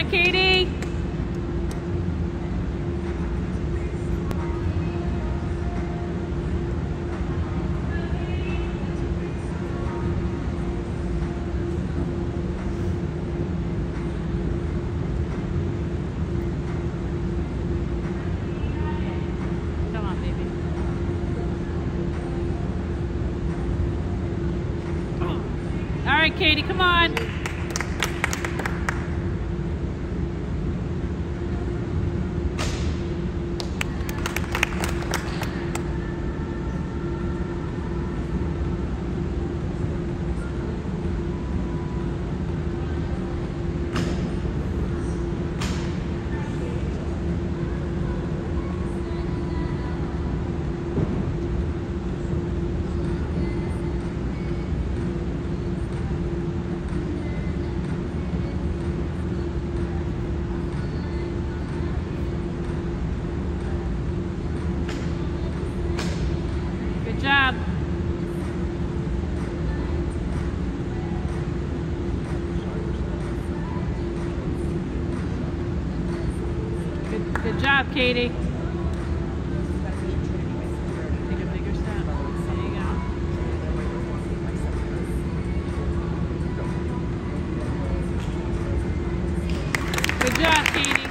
on, Katie. Come on, baby. All right, Katie, come on. up. Good, good job, Katie. Good job, Katie.